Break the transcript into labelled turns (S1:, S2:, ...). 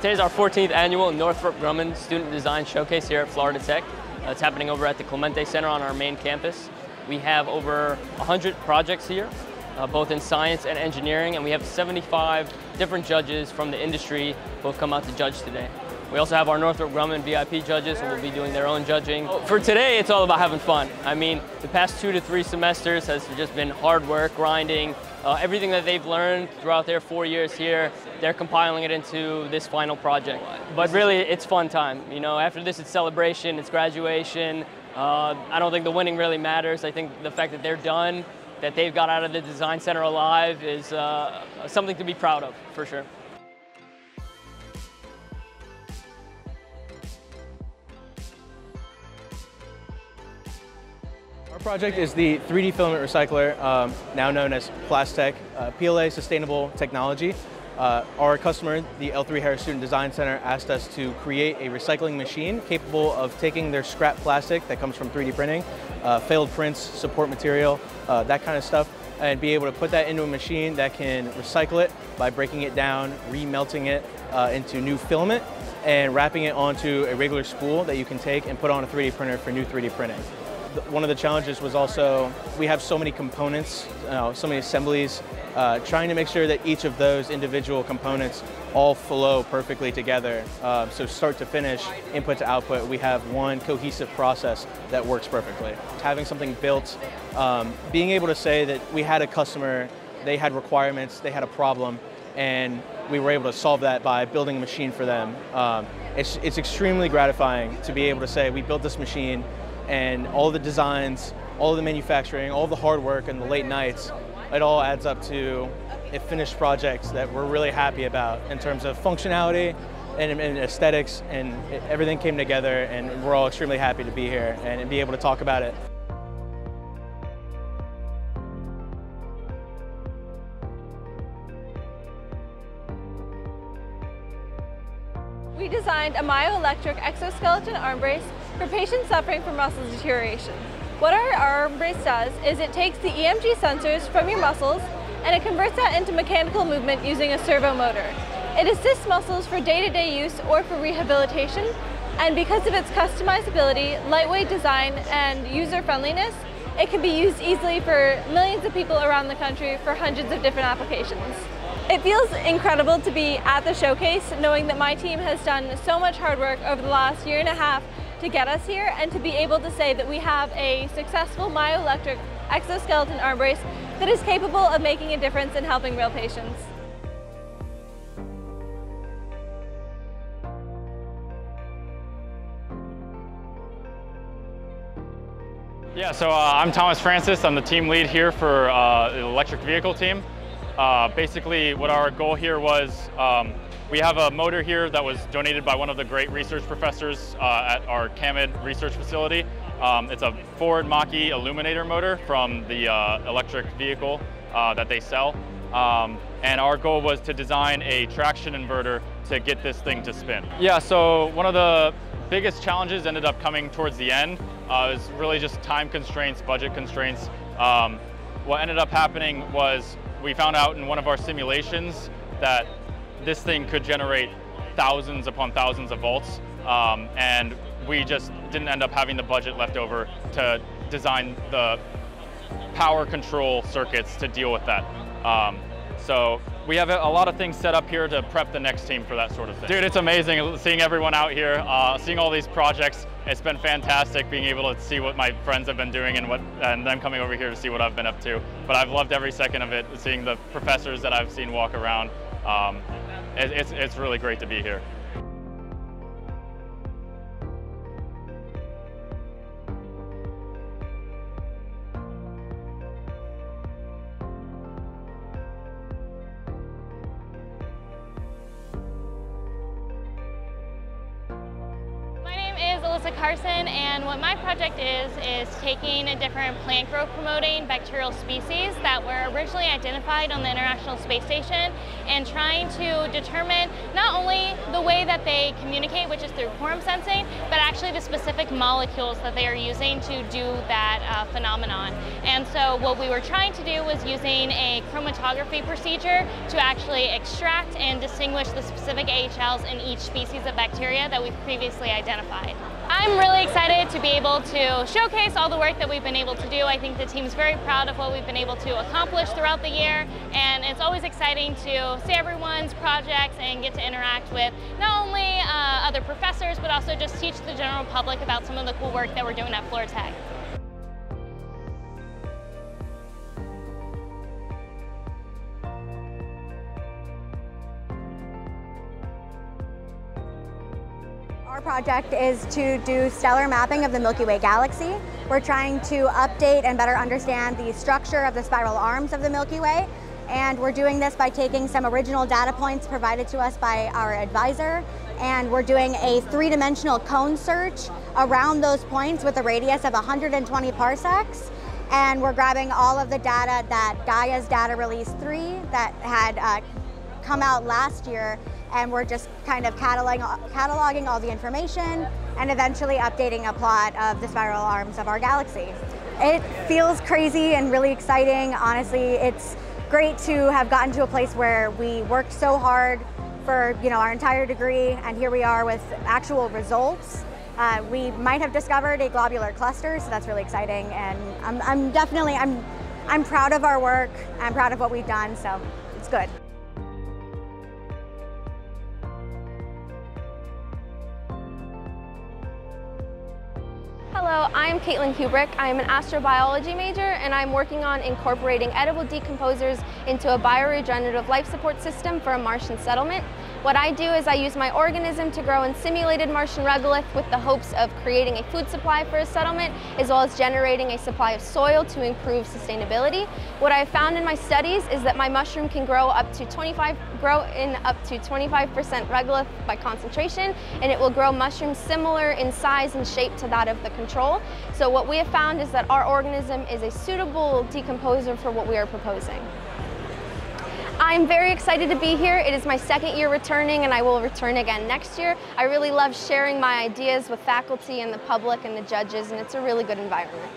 S1: Today's our 14th annual Northrop Grumman Student Design Showcase here at Florida Tech. Uh, it's happening over at the Clemente Center on our main campus. We have over 100 projects here, uh, both in science and engineering, and we have 75 different judges from the industry who have come out to judge today. We also have our Northrop Grumman VIP judges who will be doing their own judging. For today, it's all about having fun. I mean, the past two to three semesters has just been hard work, grinding, uh, everything that they've learned throughout their four years here, they're compiling it into this final project. But really, it's fun time. You know, after this, it's celebration, it's graduation. Uh, I don't think the winning really matters. I think the fact that they're done, that they've got out of the design center alive is uh, something to be proud of, for sure.
S2: Our project is the 3D filament recycler, um, now known as Plastech, uh, PLA Sustainable Technology. Uh, our customer, the L3 Harris Student Design Center, asked us to create a recycling machine capable of taking their scrap plastic that comes from 3D printing, uh, failed prints, support material, uh, that kind of stuff, and be able to put that into a machine that can recycle it by breaking it down, remelting it uh, into new filament, and wrapping it onto a regular spool that you can take and put on a 3D printer for new 3D printing one of the challenges was also we have so many components, you know, so many assemblies, uh, trying to make sure that each of those individual components all flow perfectly together. Uh, so start to finish, input to output, we have one cohesive process that works perfectly. Having something built, um, being able to say that we had a customer, they had requirements, they had a problem, and we were able to solve that by building a machine for them. Um, it's, it's extremely gratifying to be able to say we built this machine and all the designs, all the manufacturing, all the hard work and the late nights, it all adds up to a finished project that we're really happy about in terms of functionality and, and aesthetics and it, everything came together and we're all extremely happy to be here and be able to talk about it.
S3: Designed a myoelectric exoskeleton arm brace for patients suffering from muscle deterioration. What our arm brace does is it takes the EMG sensors from your muscles and it converts that into mechanical movement using a servo motor. It assists muscles for day-to-day -day use or for rehabilitation, and because of its customizability, lightweight design, and user-friendliness, it can be used easily for millions of people around the country for hundreds of different applications. It feels incredible to be at the showcase knowing that my team has done so much hard work over the last year and a half to get us here and to be able to say that we have a successful myoelectric exoskeleton arm brace that is capable of making a difference in helping real patients.
S4: Yeah, so uh, I'm Thomas Francis. I'm the team lead here for uh, the electric vehicle team. Uh, basically, what our goal here was um, we have a motor here that was donated by one of the great research professors uh, at our CAMID research facility. Um, it's a Ford Mach-E illuminator motor from the uh, electric vehicle uh, that they sell. Um, and our goal was to design a traction inverter to get this thing to spin. Yeah, so one of the biggest challenges ended up coming towards the end. Uh, was really just time constraints, budget constraints. Um, what ended up happening was we found out in one of our simulations that this thing could generate thousands upon thousands of volts. Um, and we just didn't end up having the budget left over to design the power control circuits to deal with that. Um, so we have a lot of things set up here to prep the next team for that sort of thing. Dude, it's amazing seeing everyone out here, uh, seeing all these projects. It's been fantastic being able to see what my friends have been doing and what and them coming over here to see what I've been up to. But I've loved every second of it, seeing the professors that I've seen walk around. Um, it, it's, it's really great to be here.
S5: Elsa Carson and what my project is is taking a different plant growth promoting bacterial species that were originally identified on the International Space Station and trying to determine not only the way that they communicate, which is through quorum sensing, but actually the specific molecules that they are using to do that uh, phenomenon. And so what we were trying to do was using a chromatography procedure to actually extract and distinguish the specific AHLs in each species of bacteria that we've previously identified. I'm really excited to be able to showcase all the work that we've been able to do. I think the team's very proud of what we've been able to accomplish throughout the year and it's always exciting to see everyone's projects and get to interact with not only uh, other professors but also just teach the general public about some of the cool work that we're doing at Florida Tech.
S6: Our project is to do stellar mapping of the Milky Way galaxy. We're trying to update and better understand the structure of the spiral arms of the Milky Way. And we're doing this by taking some original data points provided to us by our advisor. And we're doing a three-dimensional cone search around those points with a radius of 120 parsecs. And we're grabbing all of the data that Gaia's data release 3 that had uh, come out last year and we're just kind of cataloging, cataloging all the information and eventually updating a plot of the spiral arms of our galaxy. It feels crazy and really exciting. Honestly, it's great to have gotten to a place where we worked so hard for you know our entire degree and here we are with actual results. Uh, we might have discovered a globular cluster, so that's really exciting and I'm, I'm definitely, I'm, I'm proud of our work, I'm proud of what we've done, so it's good.
S7: Hello, I'm Caitlin Hubrick. I'm an astrobiology major and I'm working on incorporating edible decomposers into a bioregenerative life support system for a Martian settlement. What I do is I use my organism to grow in simulated Martian regolith with the hopes of creating a food supply for a settlement, as well as generating a supply of soil to improve sustainability. What I've found in my studies is that my mushroom can grow up to 25, grow in up to 25% regolith by concentration, and it will grow mushrooms similar in size and shape to that of the control. So what we have found is that our organism is a suitable decomposer for what we are proposing. I'm very excited to be here. It is my second year returning and I will return again next year. I really love sharing my ideas with faculty and the public and the judges and it's a really good environment.